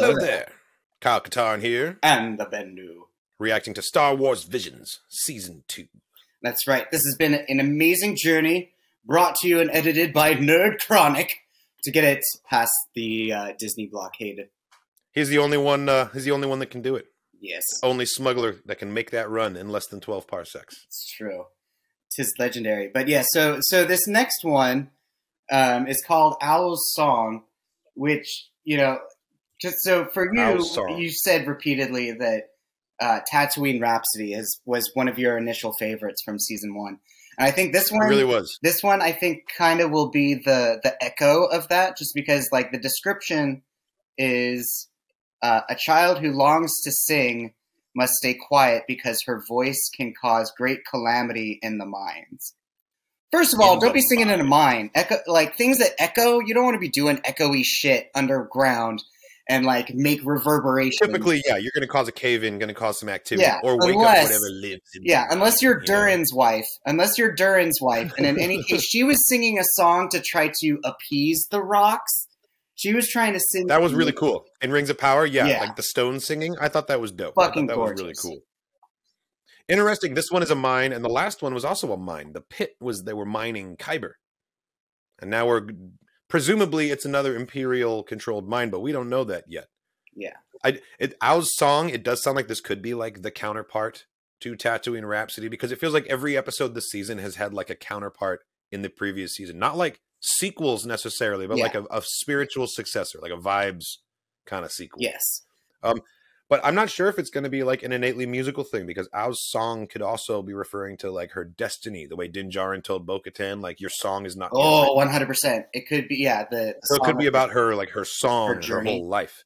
Hello there. Kyle Katarn here, And the Bendu. reacting to Star Wars Visions Season 2. That's right. This has been an amazing journey brought to you and edited by Nerd Chronic to get it past the uh, Disney blockade. He's the only one uh, he's the only one that can do it. Yes, Only smuggler that can make that run in less than 12 parsecs. it's true. Tis legendary. But yeah, so so this next one um, is called Aau's Song, which you know, just so for you, you said repeatedly that uh, Tatooine Rhapsody is was one of your initial favorites from season one, and I think this It one really was. this one I think kind of will be the the echo of that, just because like the description is uh, a child who longs to sing must stay quiet because her voice can cause great calamity in the mines. First of all, In don't be singing in a mine. Echo, like things that echo, you don't want to be doing echoey shit underground and like make reverberation. Typically, yeah, you're going to cause a cave in, going to cause some activity, Yeah, or wake unless- up whatever lives. In Yeah, you. unless you're Yeah. Durin's wife. Unless you're Durin's wife. And in any case, she was singing a song to try to appease the rocks. She was trying to sing. That was really cool. In Rings of Power, yeah, Yeah. like the stone singing, I thought that was dope. Fucking that was really cool. Interesting. This one is a mine, and the last one was also a mine. The pit was they were mining Kyber, and now we're presumably it's another Imperial controlled mine, but we don't know that yet. Yeah. I it Aau's song. It does sound like this could be like the counterpart to Tatooine Rhapsody because it feels like every episode this season has had like a counterpart in the previous season. Not like sequels necessarily, but Yeah. like a, a spiritual successor, like a vibes kind of sequel. Yes. Um, But I'm not sure if it's going to be like an innately musical thing because Aau's song could also be referring to like her destiny, the way Din Djarin told Bo-Katan, like your song is not. Oh, yours. 100%. It could be, yeah. The, so it could be about her, like her song, Her her, whole life.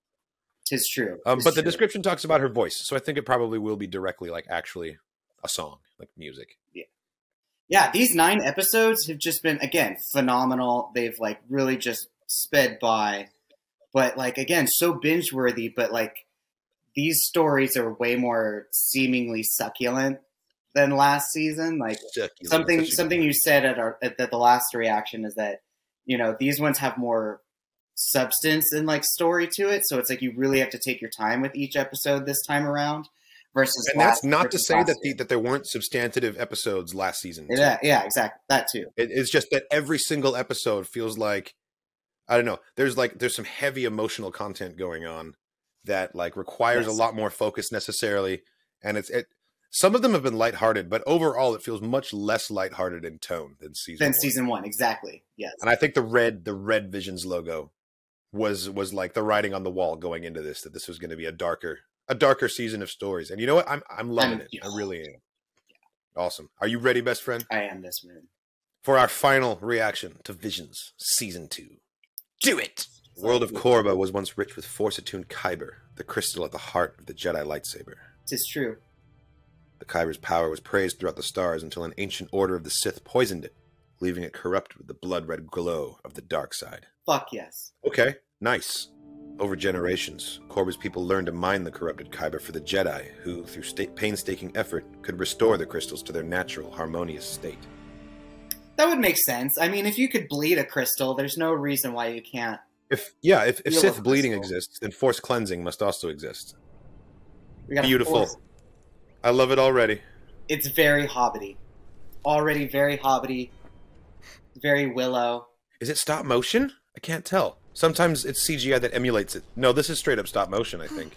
Tis true. Um, Tis but the description talks about her voice, so I think it probably will be directly like actually a song, like music. Yeah. Yeah, these nine episodes have just been, again, phenomenal. They've, like, really just sped by. But, like, again, so binge worthy, but, like, these stories are way more seemingly succulent than last season. Like, something something you said at our at the, the last reaction is that you know these ones have more substance and like story to it so it's like you really have to take your time with each episode this time around versus and that's not to say that the, that there weren't substantive episodes last season. too. yeah yeah exactly that too It, it's just that every single episode feels like I don't know. There's like there's some heavy emotional content going on that like requires Yes. a lot more focus necessarily, and it's it. Some of them have been lighthearted, but overall it feels much less lighthearted in tone than season. than one. season one exactly yes And I think the red the red Visions logo was was like the writing on the wall going into this that this was going to be a darker a darker season of stories. And you know what? I'm I'm loving I'm- it. I really am. Awesome. Are you ready, best friend? i am this moon for our final reaction to Visions Season 2. Do it! The world of Korba was once rich with force attuned Kyber, the crystal at the heart of the Jedi lightsaber. tis true The Kyber's power was praised throughout the stars until an ancient order of the Sith poisoned it, leaving it corrupt with the blood red glow of the dark side. fuck yes Okay, nice. Over generations, Korba's people learned to mine the corrupted Kyber for the Jedi, who, through sta- painstaking effort, could restore the crystals to their natural, harmonious state. that would make sense i mean if you could bleed a crystal there's no reason why you can't If yeah, if, if Sith bleeding crystal. exists, then Force cleansing must also exist. Beautiful. force- I love it already. it's very hobbity already very hobbity very willow Is it stop motion? I can't tell. Sometimes it's CGI that emulates it. No, this is straight up stop motion, I think.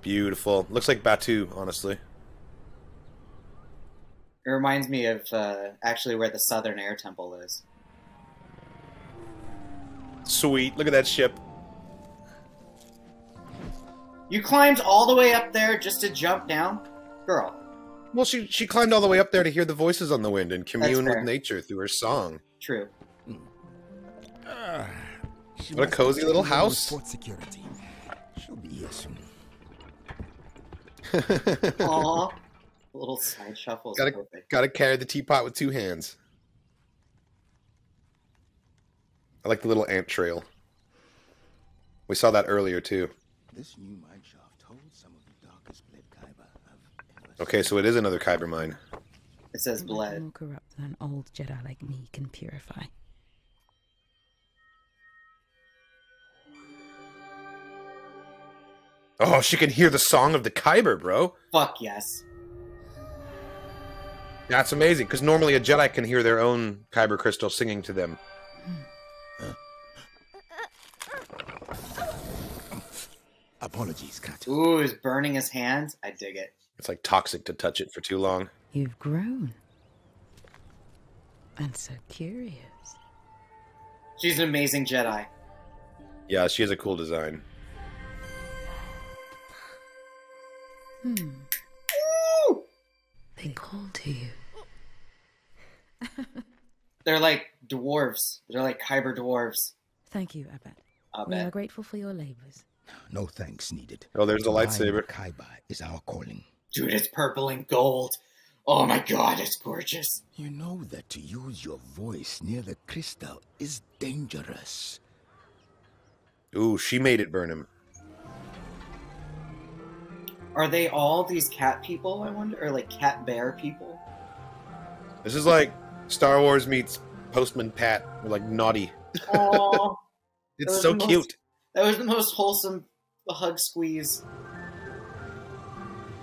Beautiful. Looks like Batuu, honestly. It reminds me of uh, actually where the Southern Air Temple is. Sweet. Look at that ship. You climbed all the way up there just to jump down, girl. Well, she she climbed all the way up there to hear the voices on the wind and commune with nature through her song. True. She What a cozy little house. Fort security. She'll be here soon. Aw, a little side shuffle. Gotta- Gotta carry the teapot with two hands. I like the little ant trail. We saw that earlier too. This new mine shaft holds some of the darkest bled kyber I've Okay, so it is another kyber mine. It says bled. More corrupt than old Jedi like me can purify. Oh, she can hear the song of the kyber, bro. Fuck yes. That's amazing, because normally a Jedi can hear their own kyber crystal singing to them. Mm. Apologies, Cat. Ooh, he's burning his hands. I dig it. It's like toxic to touch it for too long. You've grown. And so curious. She's an amazing Jedi. Yeah, she has a cool design. Hmm. Ooh! They call to you. They're like dwarves. They're like Kyber dwarves. Thank you, Abbot. I We are bet. grateful for your labors. No thanks needed. Oh, there's a lightsaber. Kyber is our calling. Dude, it's purple and gold. Oh my god, it's gorgeous. You know that to use your voice near the crystal is dangerous. Ooh, she made it burn him. Are they all these cat people, I wonder? Or like cat bear people? This is like Star Wars meets Postman Pat, or like naughty. Oh, It's so are most- cute. That was the most wholesome hug squeeze.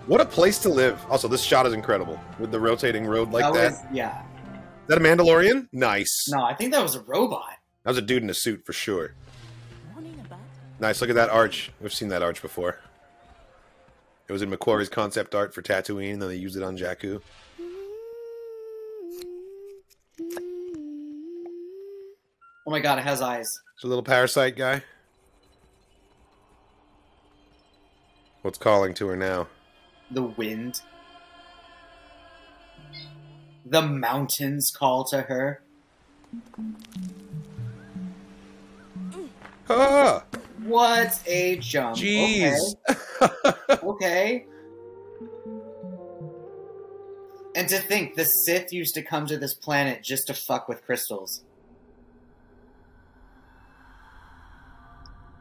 What a place to live. Also, this shot is incredible with the rotating road like that. was, yeah. Is that a Mandalorian? Nice. No, I think that was a robot. That was a dude in a suit for sure. Nice. Look at that arch. We've seen that arch before. It was in McQuarrie's concept art for Tatooine, and then they used it on Jakku. Oh my god, it has eyes. It's a little parasite guy. What's calling to her now? The wind. The mountains call to her. Ah! What a jump. Jeez. Okay. okay. And to think the Sith used to come to this planet just to fuck with crystals.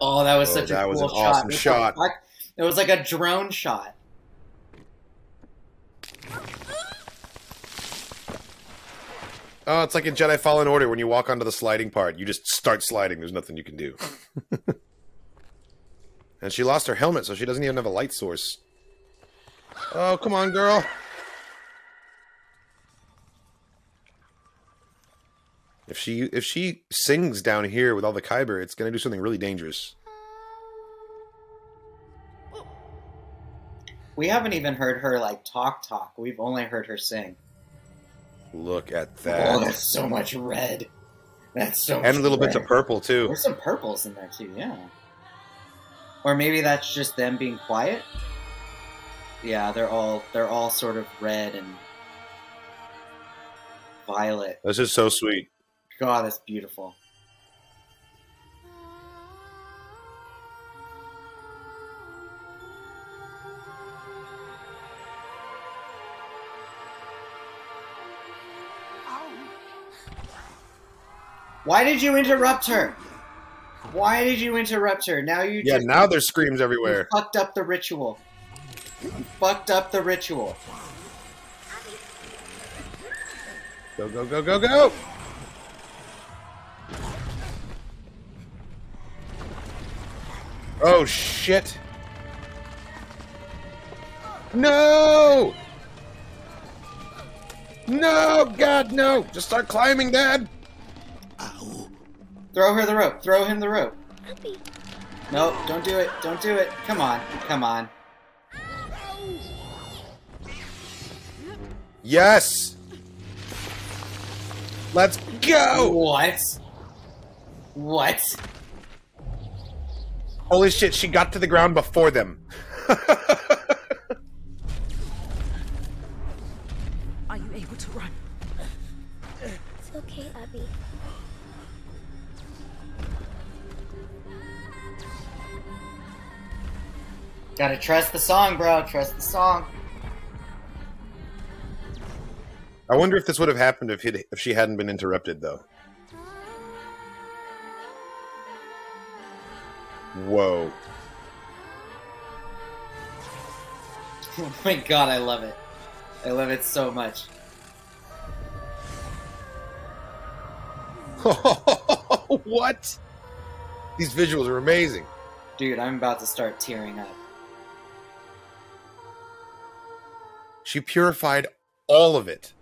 Oh, that was Oh, such a that cool was an shot. awesome shot. It was like a drone shot. Oh, it's like in Jedi Fallen Order when you walk onto the sliding part. You just start sliding. There's nothing you can do. and she lost her helmet, so she doesn't even have a light source. Oh, come on, girl. If she if she sings down here with all the Kyber, it's gonna do something really dangerous. We haven't even heard her like talk talk. We've only heard her sing. Look at oh, that. Oh, that's so much red. That's so and much little bits of purple too. There's some purples in there too, yeah. Or maybe that's just them being quiet. Yeah, they're all they're all sort of red and violet. This is so sweet. God, that's beautiful. Why did you interrupt her? Why did you interrupt her? Now you Yeah, just now there's screams everywhere. fucked up the ritual. You fucked up the ritual. Go, go, go, go, go! Oh, shit. No! No, God, no! Just start climbing, Dad! Ow. Throw her the rope. Throw him the rope. No, don't do it. Don't do it. Come on. Come on. Yes! Let's go! What? What? Holy shit, she got to the ground before them. Are you able to run? It's okay, Abby. Gotta trust the song, bro. Trust the song. I wonder if this would have happened if, if she hadn't been interrupted, though. Whoa. Oh my god, I love it. I love it so much. what? These visuals are amazing. Dude, I'm about to start tearing up. She purified all of it.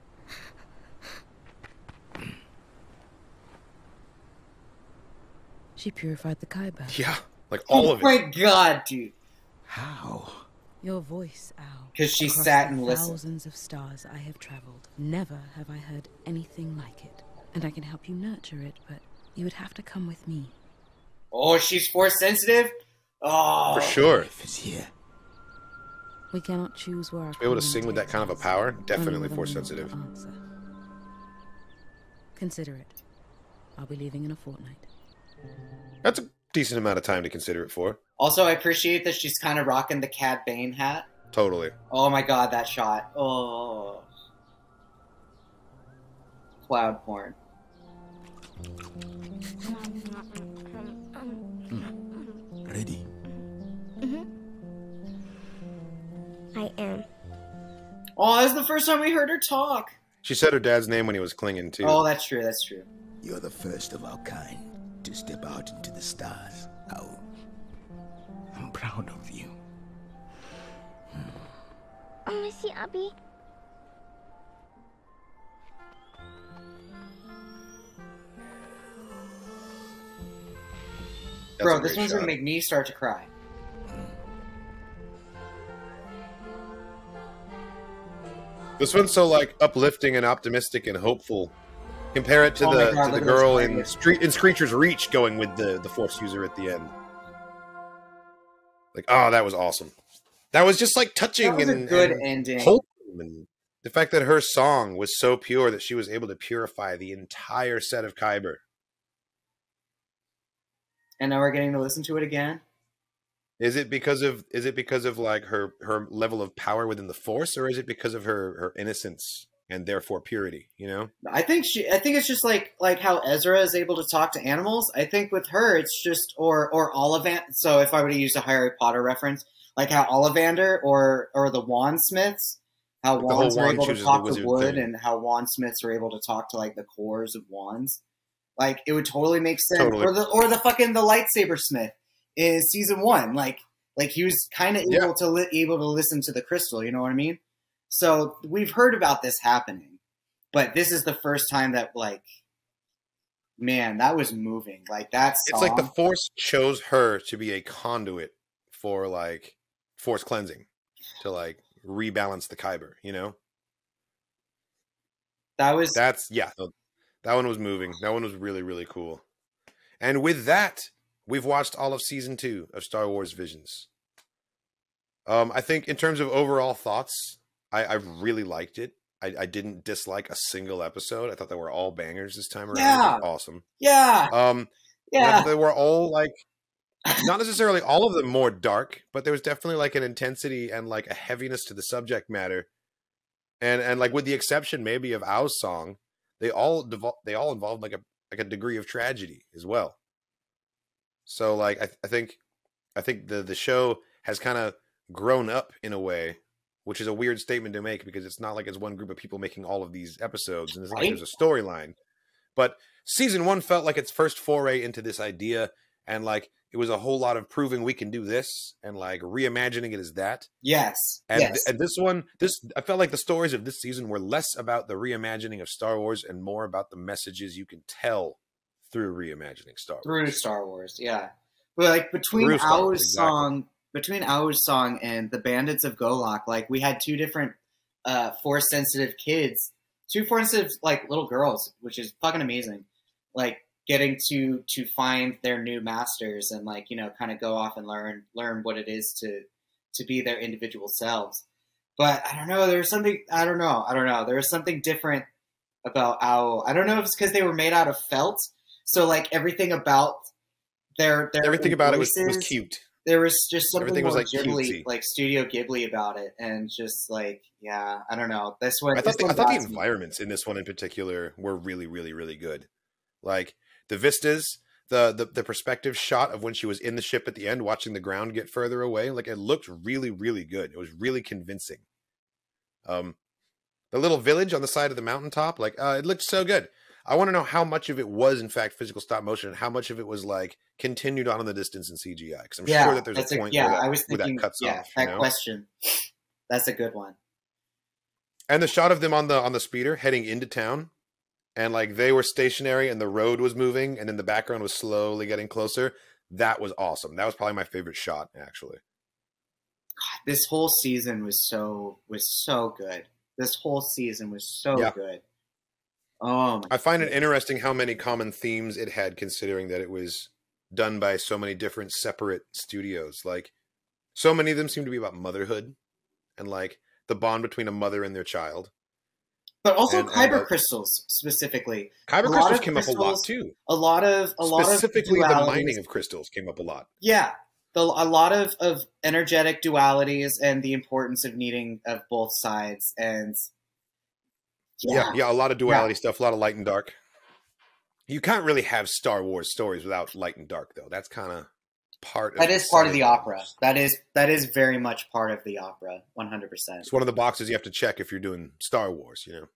She purified the Kyber. Yeah, like all oh of it. Oh my god, dude. How? Your voice, Al. Because she Across sat and listened. Thousands of stars I have traveled. Never have I heard anything like it. And I can help you nurture it, but you would have to come with me. Oh, she's force sensitive? Oh. For sure. If it's here. We cannot choose where our be able to sing with that kind of a power, definitely with force sensitive. answer. Consider it. I'll be leaving in a fortnight. That's a decent amount of time to consider it for. Also, I appreciate that she's kind of rocking the Cad Bane hat. Totally. Oh my god, that shot. Oh. Cloud porn. Oh, that's the first time we heard her talk. She said her dad's name when he was clinging too. Oh, that's true. That's true. You're the first of our kind to step out into the stars. Aau. I'm proud of you. Hmm. I want to see Abby. That's Bro, this one's gonna make me start to cry. This one's so like uplifting and optimistic and hopeful. Compare it to Oh the God, to the girl in. Street in Screecher's Reach going with the the Force user at the end. Like, oh, that was awesome. That was just like touching That was a and, good and ending. and the fact that her song was so pure that she was able to purify the entire set of Kyber. And now we're getting to listen to it again. Is it because of is it because of like her her level of power within the Force, or is it because of her her innocence and therefore purity? You know, I think she. I think it's just like like how Ezra is able to talk to animals. I think with her, it's just or or Ollivander. So if I were to use a Harry Potter reference, like how Ollivander or or the Wand Smiths, how Like the whole wands are able to talk to wood, thing. and how wand smiths are able to talk to like the cores of wands. Like it would totally make sense. Totally. Or the or the fucking the lightsaber smith in season one. Like like he was kind of Yeah. able to li- able to listen to the crystal. You know what I mean? So we've heard about this happening, but this is the first time that like, man, that was moving. Like that's it's like the Force chose her to be a conduit for like Force cleansing to like rebalance the Kyber. You know, that was that's yeah. That one was moving. That one was really really cool. And with that, we've watched all of season two of Star Wars Visions. Um, I think in terms of overall thoughts, I, I really liked it. I, I didn't dislike a single episode. I thought they were all bangers this time around. Yeah. Awesome. yeah, Um, yeah. they were all like, not necessarily all of them more dark, but there was definitely like an intensity and like a heaviness to the subject matter. And and like with the exception maybe of Aau's song, they all they all involved like a like a degree of tragedy as well. So like I, I think I think the the show has kind of grown up in a way, which is a weird statement to make because it's not like it's one group of people making all of these episodes and it's not like there's a storyline. But season one felt like its first foray into this idea and like it was a whole lot of proving we can do this and like reimagining it as that yes, and, yes. and this one this i felt like the stories of this season were less about the reimagining of star wars and more about the messages you can tell through reimagining star wars through Star Wars, yeah. But like between Through Star Wars, exactly. song, between our song and the Bandits of Golak, like we had two different uh force sensitive kids, two force sensitive like little girls, which is fucking amazing. Like getting to to find their new masters and like you know kind of go off and learn learn what it is to to be their individual selves. But I don't know. There's something I don't know. I don't know. There was something different about Aau. I don't know if it's because they were made out of felt. So like everything about their their everything about it was, was cute There was just something Everything was, like, Ghibli, cutesy. like Studio Ghibli about it, and just like yeah, I don't know. This one, i thought the, I thought the to me. environments in this one in particular were really really really good like the vistas the, the the perspective shot of when she was in the ship at the end watching the ground get further away like it looked really really good it was really convincing um the little village on the side of the mountaintop like uh, it looked so good i want to know how much of it was in fact physical stop motion and how much of it was like continued on in the distance in cgi because i'm yeah, sure that there's a point yeah. where, that, I was thinking that cuts yeah, off you that know? question. That's a good one. And the shot of them on the on the speeder heading into town, and like they were stationary and the road was moving, and then the background was slowly getting closer. That was awesome. That was probably my favorite shot, actually. This whole season was so was so good. This whole season was so Yeah. good. Oh I find it interesting how many common themes it had, considering that it was done by so many different separate studios. Like, so many of them seem to be about motherhood and like the bond between a mother and their child. But also And- and, uh, crystals specifically. Kyber crystals came up a lot too. A lot of a lot Specifically, of the mining of crystals came up a lot. Yeah, the, a lot of, of energetic dualities and the importance of needing of both sides and Yeah, yeah, yeah, a lot of duality stuff, a lot of light and dark. You can't really have Star Wars stories without light and dark, though. That's kind of part. that of is part of the opera. That is that is very much part of the opera, one hundred percent. It's one of the boxes you have to check if you're doing Star Wars. You know.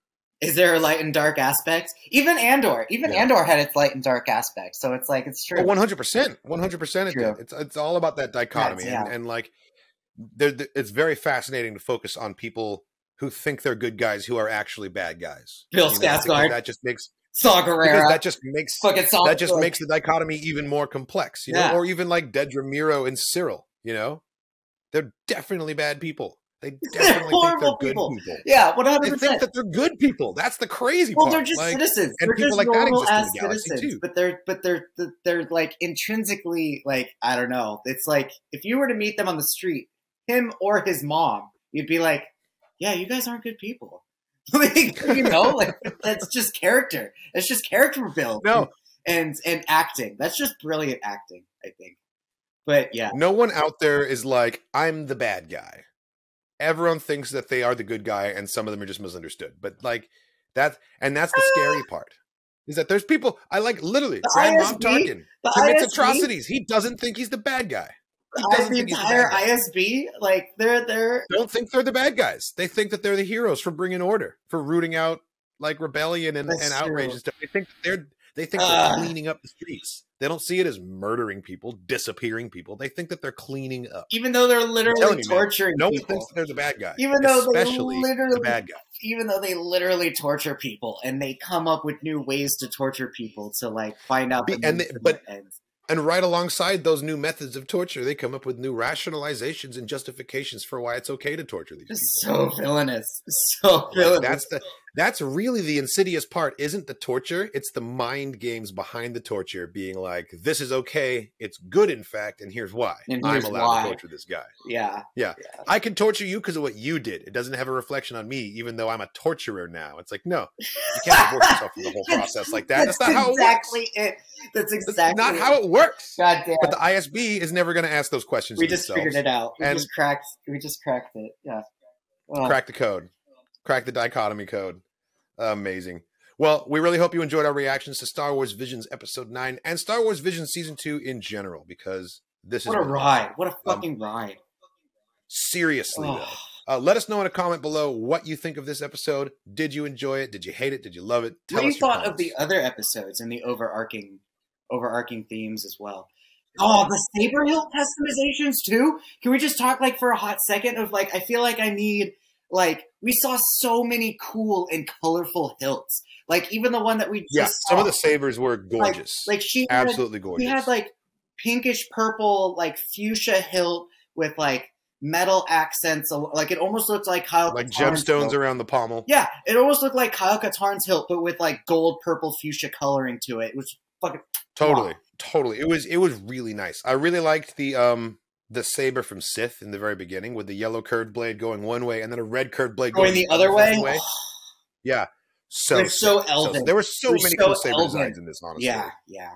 Is there a light and dark aspect? Even Andor, even Yeah. Andor had its light and dark aspect, so it's like it's true. Oh, one hundred percent, one hundred percent. It's it's all about that dichotomy, Yes, yeah. and, and like, there- it's very fascinating to focus on people who think they're good guys who are actually bad guys. Bill You know, Skarsgård. That just makes Saw because Gerrera, that just makes fucking Saw that just makes the dichotomy even more complex. You know, Yeah. or even like Dedra Miro and Syril. You know, they're definitely bad people. They definitely think they're good people. people. yeah, one They hundred think that they're good people. That's the crazy Well, part. they're just Like, citizens. and they're people just like that normal exist in ass the galaxy, citizens, too. but they're but they're they're like intrinsically like I don't know. It's like if you were to meet them on the street, him or his mom, you'd be like, "Yeah, you guys aren't good people." like, you know, like that's just character. It's just character build. No. and and acting. That's just brilliant acting. I think. But yeah, No one out there is like, I'm the bad guy. Everyone thinks that they are the good guy, and some of them are just misunderstood. But like that, and that's the scary ah. part. Is that there's people I like literally Grand ISB Tarkin commits ISB atrocities. He doesn't think he's the bad guy. He the, doesn't the think he's the entire. ISB, like they're they're Don't think they're the bad guys. They think that they're the heroes for bringing order, for rooting out like rebellion and, That's and outrage and stuff. They think they're they think Ugh. they're cleaning up the streets. They don't see it as murdering people, disappearing people. They think that they're cleaning up. even though they're telling literally you, man, torturing No one thinks that there's a bad guy, Even though they literally- the bad guy. even though they literally torture people and they come up with new ways to torture people to like find out Be- the and they- but- ends. And right alongside those new methods of torture, they come up with new rationalizations and justifications for why it's okay to torture these people. so villainous so villainous that's the that's really the insidious part isn't the torture? It's the mind games behind the torture being like this is okay. It's good in fact and here's why. And i'm allowed why. to torture this guy. Yeah. Yeah. i can torture you because of what you did. It doesn't have a reflection on me even though i'm a torturer now. It's like no. You can't divorce yourself from the whole process like that. That's, not how it exactly works it. That's that's exactly not how it works. god damn but the isb is never going to ask those questions we just themselves. figured it out. We And- just cracked we just cracked it. Yeah. Oh, crack the code crack the dichotomy code. Amazing. Well we really hope you enjoyed our reactions to star wars visions episode 9 and star wars visions season 2 in general because this is what a ride. What a fucking ride. Seriously Oh. though. uh, let us know in a comment below what you think of this episode. Did you enjoy it? Did you hate it? Did you love it? What do you thought of the other episodes and the overarching overarching themes as well? Oh the saber hilt customizations too? Can we just talk like for a hot second of like i feel like i need like we saw so many cool and colorful hilts like even the one that we just yeah saw, some of the sabers were gorgeous like she had, absolutely gorgeous he had like pinkish purple like fuchsia hilt with like metal accents like it almost looked like kyle like Katarn's gemstones hilt. around the pommel Yeah, it almost looked like Kyle Katarn's hilt, but with like gold, purple, fuchsia coloring to it. It was fucking Totally, totally. It was it was really nice. I really liked the um the saber from Sith in the very beginning with the yellow curved blade going one way and then a red curved blade going the other way. fucking Yeah, so They're so elven. there were so They're many so cool saber elven. designs in this. Honestly, yeah, yeah.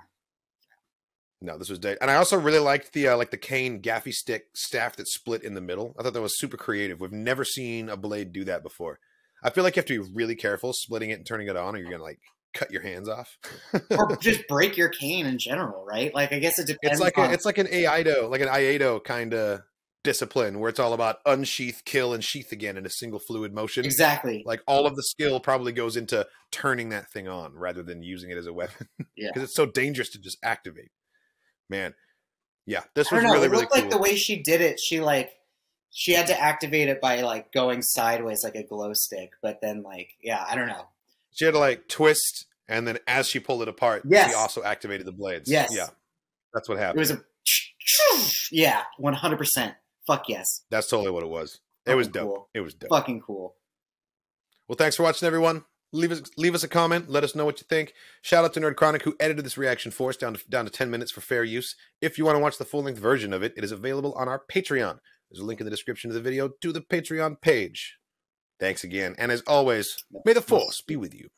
No, this was dead. And I also really liked the uh, like the cane gaffi stick staff that split in the middle. I thought that was super creative. We've never seen a blade do that before. I feel like you have to be really careful splitting it and turning it on, or you're gonna like cut your hands off. or just break your cane in general, right? Like I guess it depends. it's like on, a, it's like an iaido, like an iaido kind of discipline where it's all about unsheath, kill, and sheath again in a single fluid motion. exactly. Like all of the skill probably goes into turning that thing on rather than using it as a weapon Yeah. because it's so dangerous to just activate. Man, yeah, this was know. really it really looked cool. like the way she did it. She like she had to activate it by like going sideways like a glow stick. But then like yeah, I don't know. She had to like twist, and then as she pulled it apart, Yes. she also activated the blades. Yes. Yeah. That's what happened. It was a yeah, one hundred percent. Fuck yes, That's totally what it was. It was Fucking dope. cool. It was dope. fucking cool. Well, thanks for watching, everyone. Leave us leave us a comment. Let us know what you think. Shout out to Nerd Chronic who edited this reaction for us down to down to ten minutes for fair use. If you want to watch the full length version of it, it is available on our Patreon. There's a link in the description of the video to the Patreon page. Thanks again, and as always, may the force be with you.